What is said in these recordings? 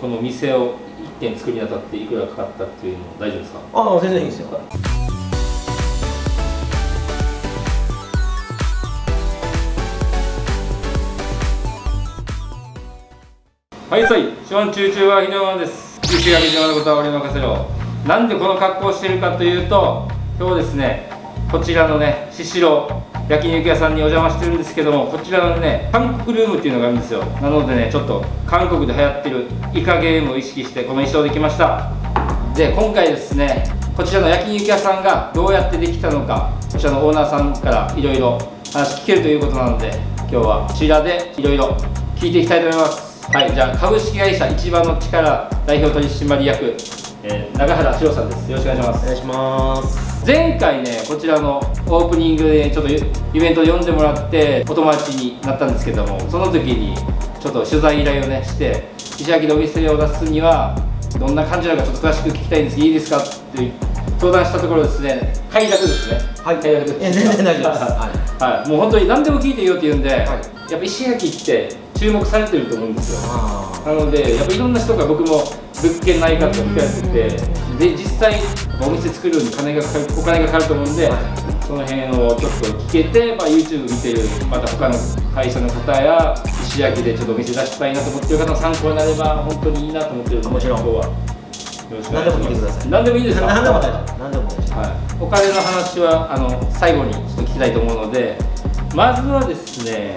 この店を1軒作るにあたっていくらかかったっていうの大丈夫ですか？ああ全然いいですよ。はいさい、ションチューチューは日の丸です。石垣島のことは俺に任せろ。なんでこの格好をしてるかとい。うと、今日ですね、こちらのね、シシロ焼肉屋さんにお邪魔してるんですけども、こちらのね、韓国ルームっていうのがあるんですよ。なのでね、ちょっと韓国で流行ってるイカゲームを意識してこの衣装で来ました。で、今回ですね、こちらの焼肉屋さんがどうやってできたのか、こちらのオーナーさんからいろいろ話聞けるということなので、今日はこちらでいろいろ聞いていきたいと思います。はい、じゃあ株式会社一番の力代表取締役、えー、永原さんです。よろしくお願いします。お願いします前回ねこちらのオープニングでちょっとイベントで呼んでもらってお友達になったんですけどもその時にちょっと取材依頼をねして石垣でお店を出すにはどんな感じなのかちょっと詳しく聞きたいんですけどいいですか？って相談したところですね。快諾ですね。はい。快諾です。全然大丈夫です。はい。はい、もう本当に何でも聞いていいよって言うんで、い。やっぱ石垣って注目されてると思うんですよ。あなのでやっぱいろんな人が僕も物件ないかとか聞かれててで実際お店作るのに金がかかるお金がかかると思うんで、その辺をちょっと聞けて、まあ、YouTube 見てるまた他の会社の方や石焼でちょっとお店出したいなと思ってる方の参考になれば本当にいいなと思ってるのでもちろん。今日はよろしくお願い。します何でも聞いてください。何でもいいですか？何でも大丈夫。何でも大丈夫。はい、お金の話はあの最後にちょっと聞きたいと思うのでまずはですね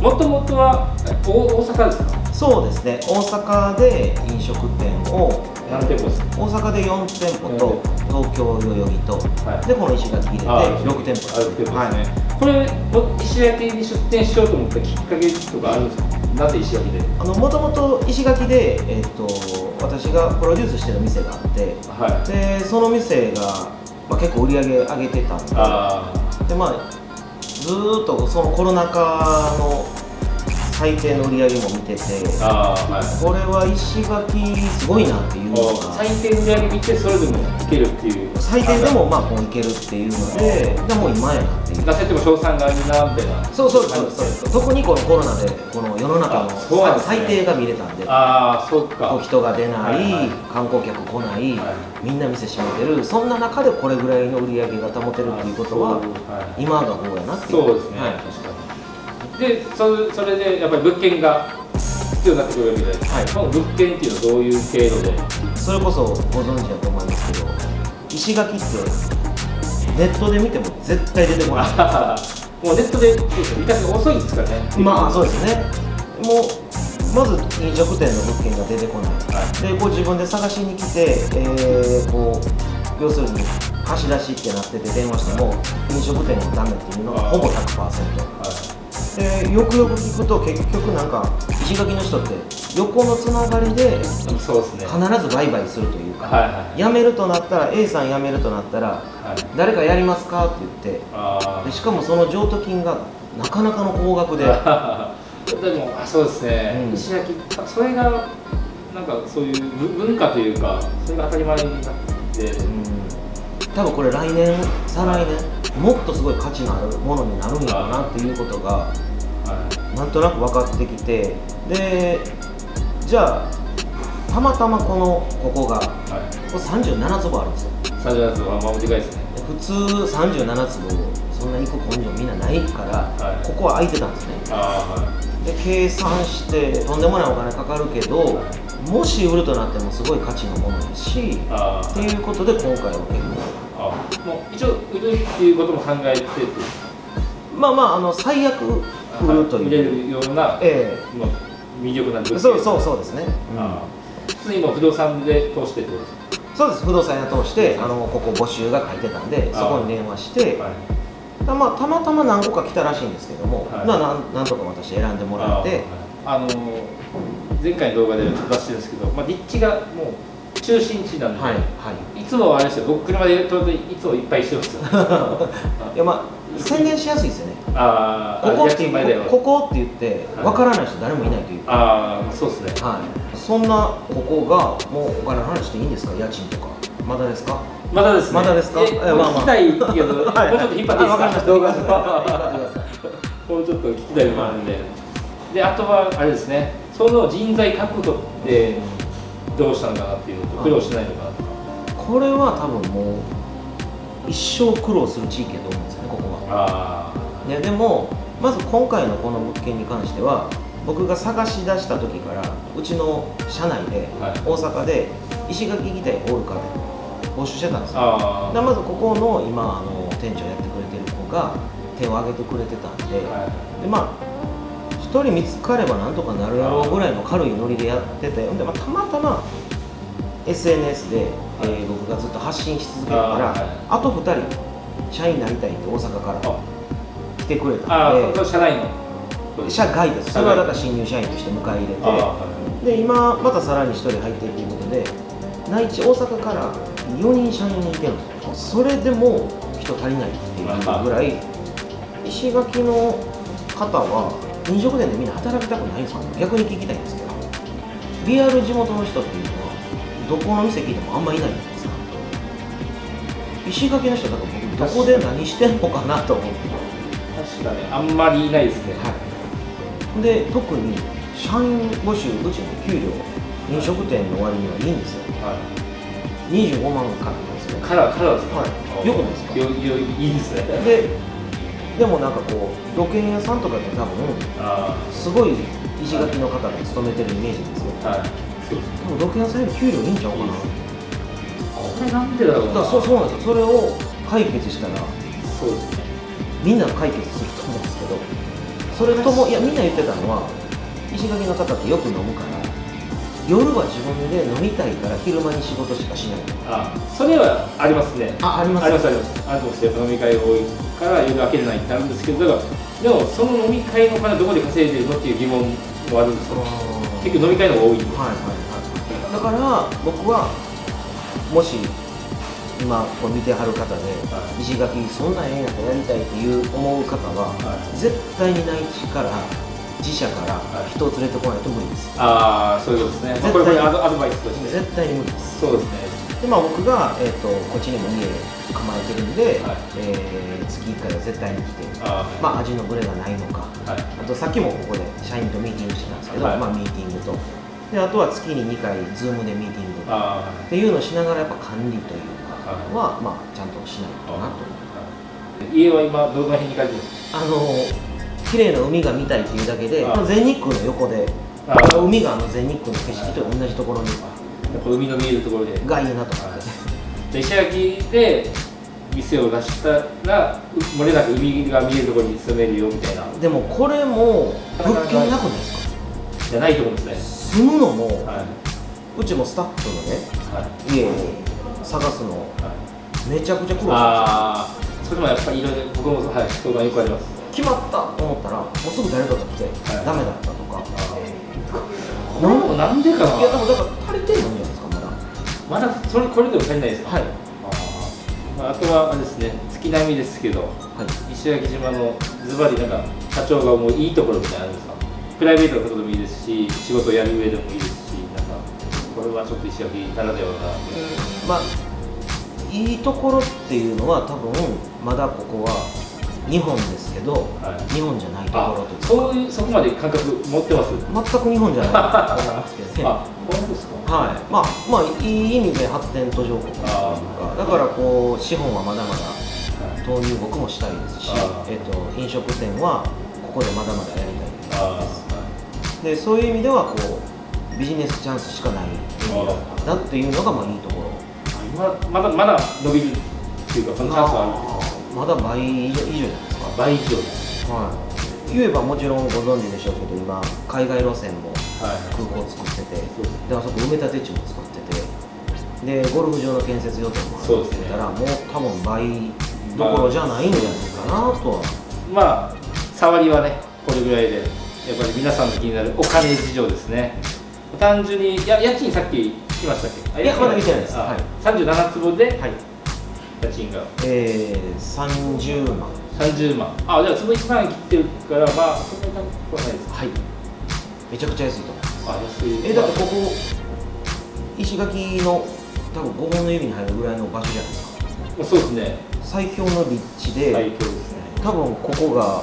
もともとはお大阪ですか？そうですね。大阪で飲食店を何店舗ですか？大阪で4店舗と東京代々木と、はい。でこの石垣入れてあ6店舗あ6店舗ですね、はいこれも石垣に出店しようと思ったきっかけとかあるんですか？なぜ石垣で？あのもともと石垣で、えっと私がプロデュースしてる店があってはい。でその店が、まあ、結構売り上げ上げてたんであでまあずーっとそのコロナ禍の最低の売り上げも見ててはい。これは石垣すごいなっていうのが。最低売り上げ見てそれでもいけるっていう。最低でもまあもういけるっていうのででもう今やなっていう。出せても賞賛があるなみたいな。そうそうそう。そう特にこのコロナでこの世の中の最低が見れたんで。ああそうこかう人が出ない、はいはい。観光客来ない、はみんな店閉めてる。そんな中でこれぐらいの売り上げが保てるっていうことは今が方やなっていう。そうですね、はい。確かにでそそれでやっぱり物件が必要になってくるわけで、はい。その物件っていうのはどういう経路で？それこそご存知だと思いますけど石垣ってネットで見ても絶対出てこない。もうネットで見た目が遅いですからね。まあそうですね。もうまず飲食店の物件が出てこない、はでこう自分で探しに来て、えーこう要するに貸し出しってなってて電話しても飲食店がダメっていうのがほぼ100%はでよくよく聞くと結局なんか石垣の人って横のつながりでい、そうですね。必ず売買するというか、はいはい辞めるとなったら A さん辞めるとなったらはい。誰かやりますかって言ってあでしかもその譲渡金がなかなかの高額で。あ でもあそうですね、うん。石焼きそれがなんかそういう文文化というかそれが当たり前になって。うん。多分これ来年再来年もっとすごい価値のあるものになるんやろうなっていうことがはい。なんとなく分かってきてでじゃあたまたまこのここがはい。これ37坪あるんですよ。サジャズはまあでかいですね。で普通37坪そんなに行く根性みんなないから、はい。ここは空いてたんですね。あで計算してとんでもないお金かかるけどもし売るとなってもすごい価値のものだしっていうことで今回は結構あもう一応売るっていうことも考えてて。まあまああの最悪売ると売れいうるような、えもう魅力な物件えそうそうそうですね、うん。ああ普通に不動産で通してってことですそうです。不動産屋通してあのここ募集が書いてたんであそこに電話してかはい。たまたまたま何個か来たらしいんですけども、はい。まあなんなんとか私選んでもらって。あの前回の動画で出してるんですけど、まあ、立地がもう中心地なんで、はいはい。い、つもあれですよ僕車で通るといつもいっぱいしてますよ。いやまあ宣伝しやすいですよね。ああここってここって言ってはい。わからない人誰もいないという。か、ああそうですね。はい、そんなここがもうお金の話していいんですか？家賃とか。まだですか？まだですね。まだですか？ええまあまあ。聞きたいけど、はい。もうちょっと引っ張っていいですか？動画 もうちょっと聞きたいのがあるんで、であとはあれですね。その人材確保ってどうしたのかなっていうのと苦労しないのかなとか。これは多分もう一生苦労する地域やと思うんですよねここは。あね、でもまず今回のこの物件に関しては僕が探し出した時からうちの社内ではい。大阪で石垣行きたいホールカーで募集してたんですよ。あだからまずここの今あの店長やってくれてる子が手を挙げてくれてたんで,、はでまあ1人見つかればなんとかなるやろうぐらいの軽いノリでやっててで、まあ、たまたま SNS で、えー僕がずっと発信し続けるからあと2人社員になりたいって大阪からあ。来てくれたんで社内の。社外です。それはだから新入社員として迎え入れてはい。で今またさらに1人入っていくということで内地大阪から4人社員にいてるんですよ。それでも人足りないっていうぐらい石垣の方は飲食店でみんな働きたくないんですよ逆に聞きたいんですけど。リアル地元の人っていうのはどこの店聞いてもあんまいないんですよ石垣の人だから僕どこで何してんのかなと思って。確かにあんまりいないですね。はい、で特に社員募集うちの給料飲食店の割にはいいんですよ。はい。25万からなんですよ。カラーカラーですか？はい。あよくないですか？よよいいですね。ででもなんかこう土建屋さんとかって多分あすごい石垣の方が勤めてるイメージですよ。あはい。そうですでも土建屋さんより給料いいんちゃうかな。これなんでだろうな。だそうそうなんですよ。それを解決したらそうですね。みんな解決すると思うんですけどそれともいやみんな言ってたのは石垣の方ってよく飲むから夜は自分で飲みたいから昼間に仕事しかしない。あそれはありますね。ああります。ありますあります。ありますやっぱ飲み会が多いから夜明けれないってあるんですけどだからでもその飲み会の金どこで稼いでるのっていう疑問もあるんですよ。結局飲み会の方が多いんではいはいはい。だから僕はもし今こう見てはる方で、はい。石垣そんなんええんやりたいっていう思う方は、はい。絶対に内地から自社からはい人を連れてこないと無理です、ああそういうことですね、まあ、これアドバイスとして。絶対に無理です。そうですね。でまあ僕が、えー、とこっちにも家構えてるんで、はい。えー月1回は絶対に来てあまあ味のブレがないのかあはい。あとさっきもここで社員とミーティングしてたんですけど、はい。まあ、ミーティングと。であとは月に2回 Zoom でミーティング。あっていうのをしながらやっぱ管理というかはまあ、ちゃんとしないとなと。家は今どの辺に帰ってるんですか？あの綺麗な海が見たいっていうだけで全日空の横で海があの全日空の景色と同じところに海の見えるところで。がいいなと思って。で石垣で店を出したらう漏れなく海が見えるところに住めるよみたいな。でもこれも物件なくないですか？じゃないと思うんですね。住むのもはうちもスタッフのねいはい。家探すのはい。めちゃくちゃ苦労したんでそれもやっぱりいろいろ僕もはい相談よくあります決まった。と思ったらもうすぐ誰かが来て、はい。ダメだったとか。これもなんでかな？いやでもだから足りてるんじゃないですかまだ。まだそれこれでも足りないですか？はい。あー、まあ、あとはあれですね月並みですけどはい。石垣島のズバリなんか社長がもういいところみたいなのあるんですか？プライベートのことでもいいですし仕事をやる上でもいいですしなんかこれはちょっと石垣ならではだなまあいいところっていうのは多分まだここは日本ですけど、はい。日本じゃないとこあろとか。そういうそこまで感覚持ってます？全く日本じゃないと思いますけどね あ本当ですか？はい。まあまあいい意味で発展途上国というかだからこう資本はまだまだ投入僕もしたいですしえっと飲食店はここでまだまだやりたいあでそういう意味ではこうビジネスチャンスしかないだっていうのがまあいいところ。ー今まだまだ伸びるっていうかそのチャンスはあるまだ倍以上じゃないですか？倍以上です。はい。言えばもちろんご存知でしょうけど今海外路線もはい。空港作っててであそこ埋め立て地も作っててでゴルフ場の建設予定もあるって言ったら、もう多分倍どころじゃないんじゃないかなとは。まあ触りはねこれぐらいでやっぱり皆さんの気になるお金事情ですね。単純にいや家賃さっき来ましたっけ？あいやまだ来てないです。あはい。37坪ではい家賃が。えー、30万。30万。あじゃあ坪1万切ってるからまあそんなに高くはないです。はい。めちゃくちゃ安いと思います。あ安い。えだってここ石垣の多分5本の指に入るぐらいの場所じゃないですか。まあそうですね。最強の立地で、最強ですね。多分ここが、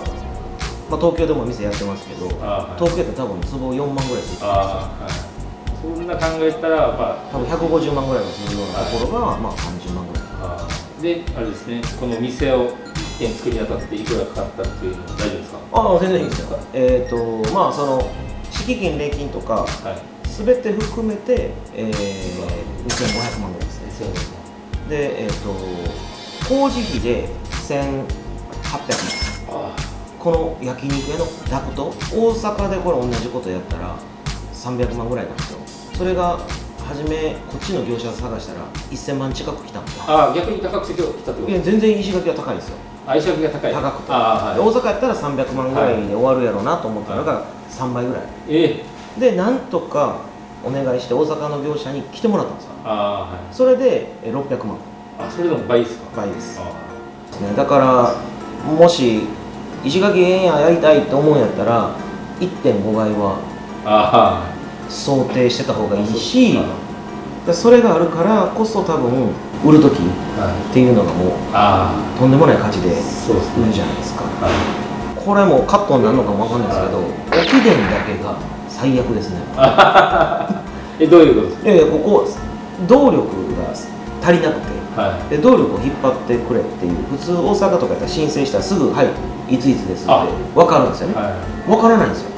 まあ、東京でも店やってますけどあはい。東京って多分坪4万ぐらいするあーはい。そんな考えたらま多分150万ぐらいはするようなところが、まあ30万であれですねこの店を1点作りにあたっていくらかかったっていうのは大丈夫ですか？ああ全然いいですよ。えっ、とまあその敷金礼金とかはい。全て含めて、えー、2500万ぐらいですね。そうですねでえっ、と工事費で1800万。あこの焼肉屋のダクト大阪でこれ同じことやったら300万ぐらいなんですよ。それが初めこっちの業者探したら1000万近く来たんでああ逆に高くしてきたってこと？いや全然石垣は高いですよ。相性が高い。高くて。ああはい。で大阪やったら300万ぐらいで終わるやろうなと思ったのが3倍ぐらい。ええ。でなんとかお願いして大阪の業者に来てもらったんですよ。ああはい。それでえ600万。あそれでも倍ですか？倍です。あねだからもし石垣ええんややりたいと思うんやったら1.5倍はあ想定してた方がいいあしでそれがあるからこそ多分売る時っはい。ていうのがもうあとんでもない価値で売るねじゃないですか。はい。これもカットになるのかもわかんないですけど沖伝だけが最悪ですね。えどういうことですいやいやここ動力が足りなくてかはい。で動力を引っ張ってくれっていう普通大阪とかやったら申請したらすぐ「はいいついつです」ってあ。分かるんですよね。は分からないんですよ。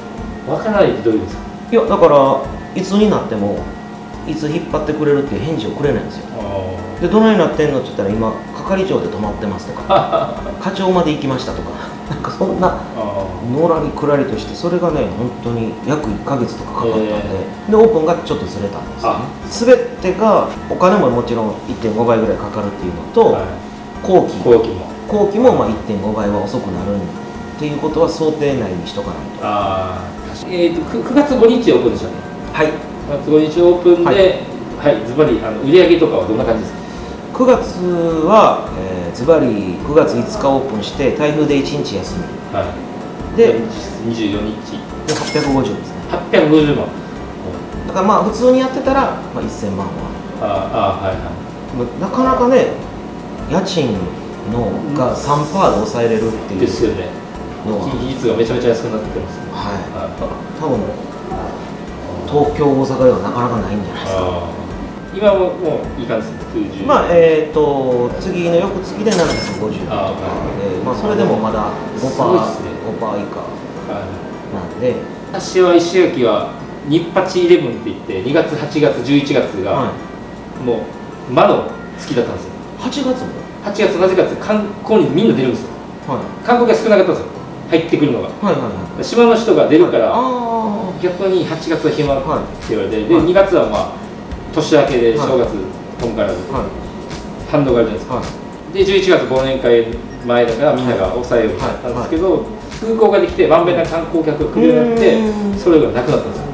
いわからないってどういうことですか？いやだからいつになってもいつ引っ張ってくれるっていう返事をくれないんですよ。あでどないなってんのって言ったら今係長で止まってますとか 課長まで行きましたとか なんかそんなのらりくらりとしてそれがね本当に約1ヶ月とかかかったんで、へでオープンがちょっとずれたんですよね。全てがお金ももちろん1.5倍ぐらいかかるっていうのと、はい。工期。後期も。工期もまあ1.5倍は遅くなるっていうことは想定内にしとかないと。ああえっ、と 9, 9月5日オープンでしたね。はい。9月5日オープンでははいい、ズバリあの売り上げとかはどんな感じですか？9月は、えーズバリ9月5日オープンして台風で1日休み。はい。で24日。で850ですね。850万。だからまあ普通にやってたら、まあ、1000万は。ああはいはい。まなかなかね家賃のが3%で抑えれるっていう。ですよねのは、技術がめちゃめちゃ安くなってますねはい、あ多分東京大阪ではなかなかないんじゃないですかあ今ももうい。い感じです90まあえっ、と次の翌月で750とかあでまあそれでもまだ 5%, すごいっすね。5%以下はいなんで、私は石垣は日八イレブンって言って2月8月11月がはもう魔の月だったんですよ。い、8月も？8月なぜかって観光にみんな出るんですよ。はい。観光が少なかったんですよ入ってくるのが。島の人が出るから、あ逆に8月は暇ってはい言われて、ではい。2月はまあ年明けで正月本からあはい。反動があるじゃないですか。はい。で11月忘年会前だからみんなが抑えようとしたんですけど、空港ができてまんべんな観光客が来るようになってうん。それがなくなったんですよ。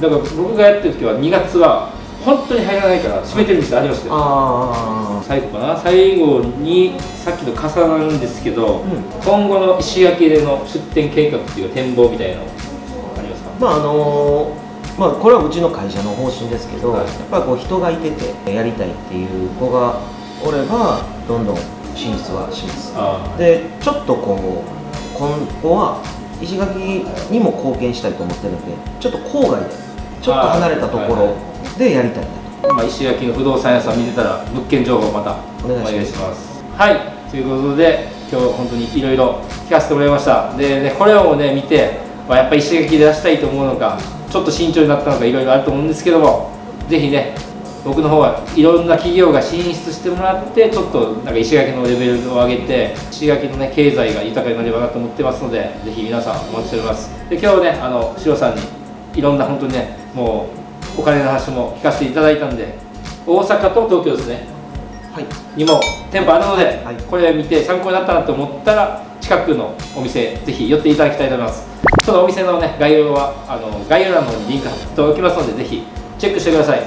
だから僕がやってる時は2月は本当に入らないから閉めてる店ありましたよ。あ最後かな。最後にさっきと重なるんですけど、あうん。今後の石垣での出店計画っていうか展望みたいなのありますか？まああのまあこれはうちの会社の方針ですけど、はい。やっぱりこう人がいててやりたいっていう子がおればどんどん進出はします。あでちょっとこう今後は石垣にも貢献したいと思ってるんでちょっと郊外でちょっと離れたところでやりたい。まあ、石垣の不動産屋さん見てたら物件情報またおお願いします。はい。ということで今日本当にいろいろ聞かせてもらいました。でねこれをね見て、まあ、やっぱり石垣で出したいと思うのかちょっと慎重になったのかいろいろあると思うんですけどもぜひね僕の方はいろんな企業が進出してもらってちょっとなんか石垣のレベルを上げて石垣のね経済が豊かになればなと思ってますのでぜひ皆さんお待ちしております。で今日ねあのシロさんにいろんな本当にねもうお金の話も聞かせていただいたんで大阪と東京ですね。はい。にも店舗あるので、はい。これ見て参考になったなと思ったら近くのお店ぜひ寄っていただきたいと思います。そのお店のね概要はあの概要欄の方にリンク貼っておきますのでぜひチェックしてください。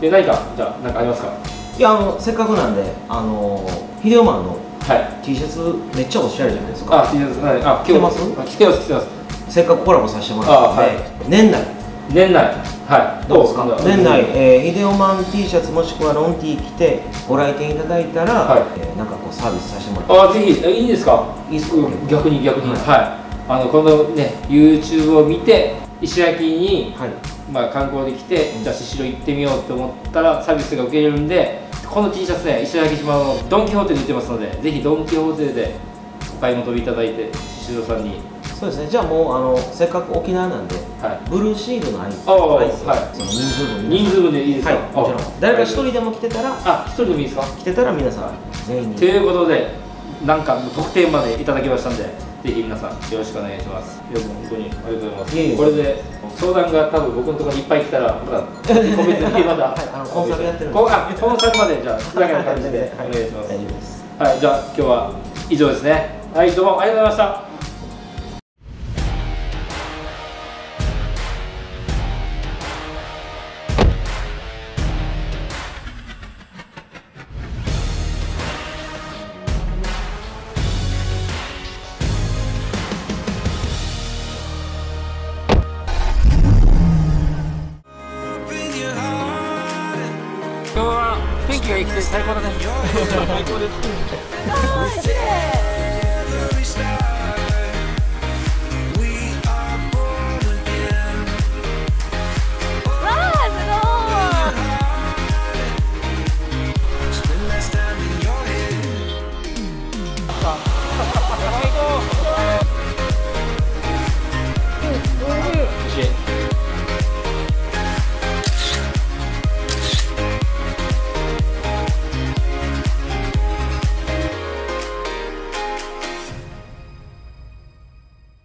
で何かじゃあ何かありますか？いやあのせっかくなんであのヒデオマンのはい。T シャツめっちゃおしゃれじゃないですか。あ、いいですはい。あ、着てます？あ着てます、着てます。せっかくコラボさせてもらったんで、あはい。年内。年内、はい。どうですか？お年内、えー、ヒデオマン T シャツもしくはロン T 着てご来店いただいたら、はい。えーなんかこうサービスさせてもらって。あ、ぜひ、えいいですか？いいですか？逆に逆に。はい。はい。あの、このね、YouTube を見て、石焼きにはい。まあ、観光で来て、じゃあ宍戸行ってみようと思ったらサービスが受けれるんでこの T シャツね石垣島のドン・キホーテで売ってますのでぜひドン・キホーテでお買い求めいただいて宍戸さんにそうですね。じゃあもうあのせっかく沖縄なんではい。ブルーシールのアイス。アイスをはい。その人数分人数分でいいですか、はいもちろん。誰か一人でも来てたらあ一人でもいいですか？来てたら皆さん全員に。ということでなんか特典までいただきましたんでぜひ皆さんよろしくお願いします。いやもう本当にありがとうございます。これで相談が多分僕のところにいっぱい来たらまだ個別にまだ。はいあのコンサルやってるんで。あコンサルまでじゃあつなげる感じでお願いします。大丈夫です。はいじゃあ今日は以上ですね。はいどうもありがとうございました